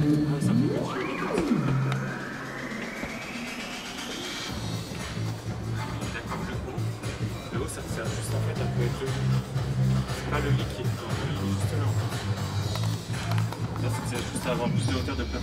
Ah, ça me fait péter le décor. D'accord, le haut, le haut ça sert juste en fait à couper le lit. Pas le lit qui est dans le lit juste là. Ça sert juste à avoir plus de hauteur de peur.